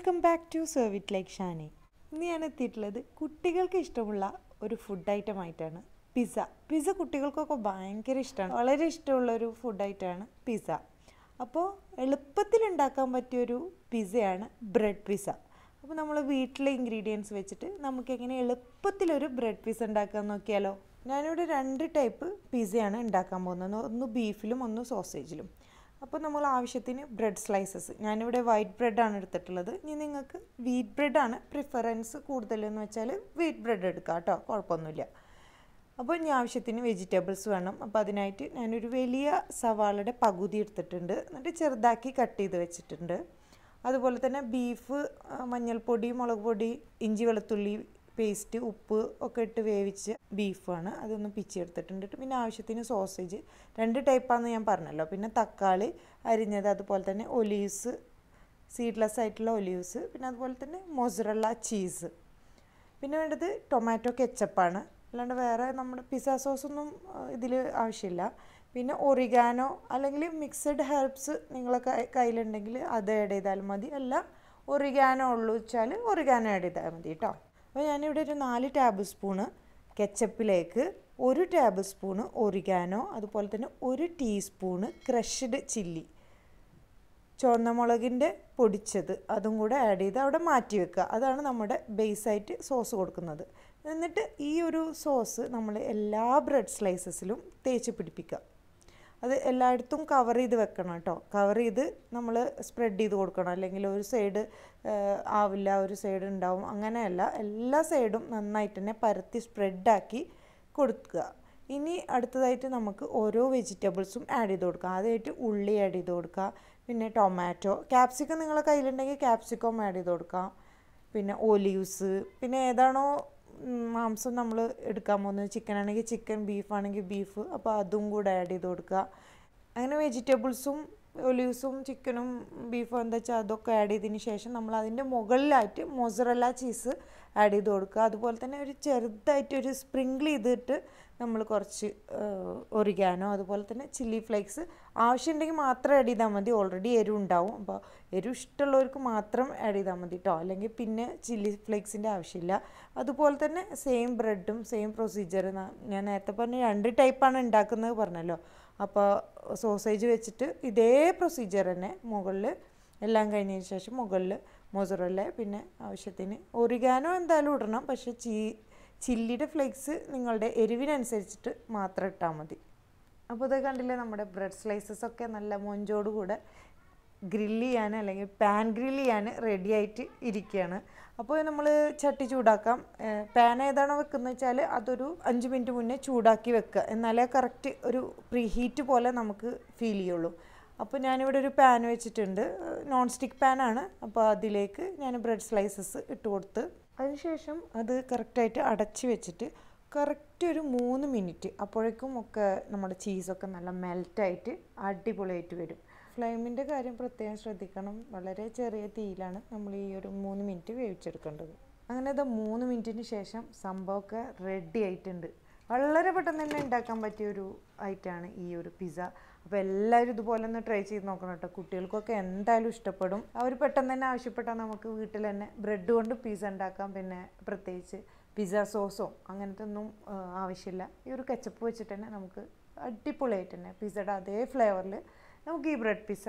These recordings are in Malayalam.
Welcome back to serve it like Shani ഇന്ന് ഞാൻ എത്തിയിട്ടുള്ളത് കുട്ടികൾക്ക് ഇഷ്ടമുള്ള ഒരു ഫുഡ് ഐറ്റം ആയിട്ടാണ്. പിസ്സ പിസ്സ കുട്ടികൾക്കൊക്കെ ഭയങ്കര ഇഷ്ടമാണ്. വളരെ ഇഷ്ടമുള്ള ഒരു ഫുഡ് ഐറ്റമാണ് പിസ്സ അപ്പോൾ എളുപ്പത്തിൽ ഉണ്ടാക്കാൻ പറ്റിയൊരു പിസ്സയാണ് ബ്രെഡ് പിസ്സ അപ്പോൾ നമ്മൾ വീട്ടിലെ ഇൻഗ്രീഡിയൻസ് വെച്ചിട്ട് നമുക്ക് എങ്ങനെ എളുപ്പത്തിലൊരു ബ്രെഡ് പിസ്സ ഉണ്ടാക്കാൻ നോക്കിയാലോ? ഞാനിവിടെ രണ്ട് ടൈപ്പ് പിസ്സയാണ് ഉണ്ടാക്കാൻ പോകുന്നത്. ഒന്ന് ബീഫിലും ഒന്ന് സോസേജിലും അപ്പോൾ നമ്മൾ ആവശ്യത്തിന് ബ്രെഡ് സ്ലൈസസ് ഞാനിവിടെ വൈറ്റ് ബ്രെഡാണ് എടുത്തിട്ടുള്ളത്. ഇനി നിങ്ങൾക്ക് വീറ്റ് ബ്രെഡാണ് പ്രിഫറൻസ് കൂടുതലെന്ന് വെച്ചാൽ വീറ്റ് ബ്രെഡ് എടുക്കാം കേട്ടോ. കുഴപ്പമൊന്നുമില്ല. അപ്പോൾ ഇനി ആവശ്യത്തിന് വെജിറ്റബിൾസ് വേണം. അപ്പോൾ അതിനായിട്ട് ഞാനൊരു വലിയ സവാളയുടെ പകുതി എടുത്തിട്ടുണ്ട്. എന്നിട്ട് ചെറുതാക്കി കട്ട് ചെയ്ത് വെച്ചിട്ടുണ്ട്. അതുപോലെ തന്നെ ബീഫ് മഞ്ഞൾപ്പൊടി മുളക് പൊടി ഇഞ്ചി വെളുത്തുള്ളി പേസ്റ്റ് ഉപ്പ് ഒക്കെ ഇട്ട് വേവിച്ച ബീഫാണ്. അതൊന്ന് പിച്ചെടുത്തിട്ടുണ്ട് പിന്നെ ആവശ്യത്തിന് സോസേജ്. രണ്ട് ടൈപ്പാണെന്ന് ഞാൻ പറഞ്ഞല്ലോ. പിന്നെ തക്കാളി അരിഞ്ഞത് അതുപോലെ തന്നെ ഒലീവ്സ് സീഡ്ലെസ് ആയിട്ടുള്ള ഒലീവ്സ് പിന്നെ അതുപോലെ തന്നെ മൊസറല്ല ചീസ്. പിന്നെ വേണ്ടത് ടൊമാറ്റോ കെച്ചപ്പാണ്. അല്ലാണ്ട് വേറെ നമ്മുടെ പിസ്സ സോസൊന്നും ഇതിൽ ആവശ്യമില്ല. പിന്നെ ഒറിഗാനോ അല്ലെങ്കിൽ മിക്സഡ് ഹെർബ്സ് നിങ്ങളെ കയ്യിലുണ്ടെങ്കിൽ അത് ആഡ് ചെയ്താലും മതി. അല്ല ഒറിഗാനോ ഉള്ളൂ വെച്ചാൽ ഒറിഗാനോ ആഡ് ചെയ്താൽ മതി കേട്ടോ. അപ്പോൾ ഞാനിവിടെ ഒരു നാല് ടേബിൾ സ്പൂണ് കെച്ചപ്പിലേക്ക് ഒരു ടേബിൾ സ്പൂണ് ഒറിഗാനോ അതുപോലെ തന്നെ ഒരു ടീസ്പൂണ് ക്രഷ്ഡ് ചില്ലി ചുവന്ന മുളകിന്റെ പൊടിച്ചത് അതും കൂടെ ആഡ് ചെയ്ത് അവിടെ മാറ്റി വെക്കുക. അതാണ് നമ്മുടെ ബേസായിട്ട് സോസ് കൊടുക്കുന്നത്. എന്നിട്ട് ഈ ഒരു സോസ് നമ്മൾ എല്ലാ ബ്രെഡ് സ്ലൈസസിലും തേച്ച് പിടിപ്പിക്കുക. അത് എല്ലായിടത്തും കവർ ചെയ്ത് വെക്കണം കേട്ടോ. കവർ ചെയ്ത് നമ്മൾ സ്പ്രെഡ് ചെയ്ത് കൊടുക്കണം. അല്ലെങ്കിൽ ഒരു സൈഡ് ആവില്ല ഒരു സൈഡ് ഉണ്ടാവും. അങ്ങനെയല്ല. എല്ലാ സൈഡും നന്നായിട്ട് തന്നെ പരത്തി സ്പ്രെഡാക്കി കൊടുക്കുക. ഇനി അടുത്തതായിട്ട് നമുക്ക് ഓരോ വെജിറ്റബിൾസും ആഡ് ചെയ്ത് കൊടുക്കാം. ആദ്യമായിട്ട് ഉള്ളി ആഡ് ചെയ്ത് കൊടുക്കുക പിന്നെ ടൊമാറ്റോ ക്യാപ്സിക്കം നിങ്ങളെ കയ്യിലുണ്ടെങ്കിൽ ക്യാപ്സിക്കം ആഡ് ചെയ്ത് കൊടുക്കാം. പിന്നെ ഒലീവ്സ് പിന്നെ ഏതാണോ മാംസം നമ്മൾ എടുക്കാൻ പോകുന്നത് ചിക്കൻ ആണെങ്കിൽ ചിക്കൻ ബീഫ് ആണെങ്കിൽ ബീഫ് അപ്പോൾ അതും കൂടെ ആഡ് ചെയ്ത് കൊടുക്കുക. അങ്ങനെ വെജിറ്റബിൾസും ഒലീവ്സും ചിക്കനും ബീഫും എന്താ വെച്ചാൽ അതൊക്കെ ആഡ് ചെയ്തതിന് ശേഷം നമ്മൾ അതിന്റെ മുകളിലായിട്ട് മൊസറല്ല ചീസ് ആഡ് ചെയ്ത് കൊടുക്കുക. അതുപോലെ തന്നെ ഒരു ചെറുതായിട്ട് ഒരു സ്പ്രിങ്കിൾ ചെയ്തിട്ട് നമ്മൾ കുറച്ച് ഒറിഗാനോ അതുപോലെ തന്നെ ചില്ലി ഫ്ലേക്സ് ആവശ്യമുണ്ടെങ്കിൽ മാത്രം ആഡ് ചെയ്താൽ മതി. ഓൾറെഡി എരിവ് ഉണ്ടാവും. അപ്പോൾ എരിവ് ഇഷ്ടമുള്ളവർക്ക് മാത്രം ആഡ് ചെയ്താൽ മതി കേട്ടോ അല്ലെങ്കിൽ പിന്നെ ചില്ലി ഫ്ലേക്സിന്റെ ആവശ്യമില്ല. അതുപോലെ തന്നെ സെയിം ബ്രെഡും സെയിം പ്രൊസീജിയർ ഞാൻ നേരത്തെ പറഞ്ഞ രണ്ട് ടൈപ്പാണ് ഉണ്ടാക്കുന്നത് പറഞ്ഞല്ലോ. അപ്പോൾ സോസേജ് വെച്ചിട്ട് ഇതേ പ്രൊസീജിയർ തന്നെ മുകളിൽ എല്ലാം കഴിഞ്ഞതിന് ശേഷം മുകളിൽ മൊസറല്ല പിന്നെ ആവശ്യത്തിന് ഒറിഗാനോ എന്തായാലും ഇടണം. പക്ഷേ ചീ ചില്ലിയുടെ ഫ്ലേക്സ് നിങ്ങളുടെ എരിവിനനുസരിച്ചിട്ട് മാത്രം ഇട്ടാൽ മതി. അപ്പോൾ ഇത് കണ്ടില്ലേ നമ്മുടെ ബ്രെഡ് സ്ലൈസസ് ഒക്കെ നല്ല മൊഞ്ചോട് കൂടെ ഗ്രില്ല് ചെയ്യാൻ അല്ലെങ്കിൽ പാൻ ഗ്രില്ല് ചെയ്യാൻ റെഡി ആയിട്ട് ഇരിക്കുകയാണ് അപ്പോൾ നമ്മൾ ചട്ടി ചൂടാക്കാം. പാൻ ഏതാണോ വെക്കുന്നത് വെച്ചാൽ അതൊരു അഞ്ച് മിനിറ്റ് മുന്നേ ചൂടാക്കി വെക്കുക. എന്നാലേ കറക്റ്റ് ഒരു പ്രീ ഹീറ്റ് പോലെ നമുക്ക് ഫീൽ ചെയ്യുള്ളൂ. അപ്പോൾ ഞാനിവിടെ ഒരു പാൻ വെച്ചിട്ടുണ്ട്. നോൺ സ്റ്റിക്ക് പാനാണ് അപ്പോൾ അതിലേക്ക് ഞാൻ ബ്രെഡ് സ്ലൈസസ് ഇട്ട് കൊടുത്ത് അതിനുശേഷം അത് കറക്റ്റായിട്ട് അടച്ച് വെച്ചിട്ട് കറക്റ്റ് ഒരു മൂന്ന് മിനിറ്റ് അപ്പോഴേക്കും ഒക്കെ നമ്മുടെ ചീസൊക്കെ നല്ല മെൽറ്റായിട്ട് അടിപൊളിയായിട്ട് വരും. ഫ്ലെയിമിന്റെ കാര്യം പ്രത്യേകം ശ്രദ്ധിക്കണം. വളരെ ചെറിയ തീയിലാണ് നമ്മൾ ഈ ഒരു മൂന്ന് മിനിറ്റ് വേവിച്ചെടുക്കേണ്ടത്. അങ്ങനെ അത് മൂന്ന് മിനിറ്റിന് ശേഷം സംഭവമൊക്കെ റെഡി ആയിട്ടുണ്ട്. വളരെ പെട്ടെന്ന് തന്നെ ഉണ്ടാക്കാൻ പറ്റിയ ഒരു ഐറ്റമാണ് ഈ ഒരു പിസ്സ അപ്പോൾ എല്ലാവരും ഇതുപോലെ ഒന്ന് ട്രൈ ചെയ്ത് നോക്കണം കേട്ടോ. കുട്ടികൾക്കൊക്കെ എന്തായാലും ഇഷ്ടപ്പെടും. അവർ പെട്ടെന്ന് തന്നെ ആവശ്യപ്പെട്ടാൽ നമുക്ക് വീട്ടിൽ തന്നെ ബ്രെഡ് കൊണ്ട് പിസ്സ ഉണ്ടാക്കാം. പിന്നെ പ്രത്യേകിച്ച് പിസ്സ സോസോ അങ്ങനത്തെ ഒന്നും ആവശ്യമില്ല. ഈ ഒരു കെച്ചപ്പ് വെച്ചിട്ട് തന്നെ നമുക്ക് അടിപൊളിയായിട്ട് തന്നെ പിസ്സയുടെ അതേ ഫ്ലേവറിൽ നമുക്ക് ഈ ബ്രെഡ് പിസ്സ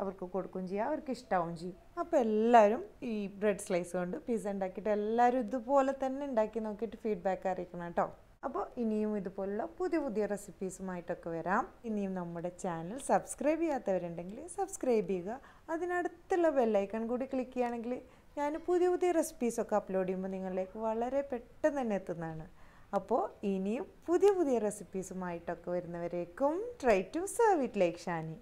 അവർക്ക് കൊടുക്കുകയും ചെയ്യാം അവർക്ക് ഇഷ്ടാവും ചെയ്യും. അപ്പോൾ എല്ലാവരും ഈ ബ്രെഡ് സ്ലൈസ് കൊണ്ട് പിസ്സ ഉണ്ടാക്കിയിട്ട് എല്ലാവരും ഇതുപോലെ തന്നെ ഉണ്ടാക്കി നോക്കിയിട്ട് ഫീഡ്ബാക്ക് അറിയിക്കണം കേട്ടോ. അപ്പോൾ ഇനിയും ഇതുപോലുള്ള പുതിയ പുതിയ റെസിപ്പീസുമായിട്ടൊക്കെ വരാം. ഇനിയും നമ്മുടെ ചാനൽ സബ്സ്ക്രൈബ് ചെയ്യാത്തവരുണ്ടെങ്കിൽ സബ്സ്ക്രൈബ് ചെയ്യുക. അതിനടുത്തുള്ള ബെല്ലൈക്കൺ കൂടി ക്ലിക്ക് ചെയ്യുകയാണെങ്കിൽ ഞാൻ പുതിയ പുതിയ റെസിപ്പീസൊക്കെ അപ്ലോഡ് ചെയ്യുമ്പോൾ നിങ്ങളിലേക്ക് വളരെ പെട്ടെന്ന് തന്നെ എത്തുന്നതാണ്. അപ്പോൾ ഇനിയും പുതിയ പുതിയ റെസിപ്പീസുമായിട്ടൊക്കെ വരുന്നവരേക്കും try to serve it like Shani